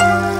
Oh.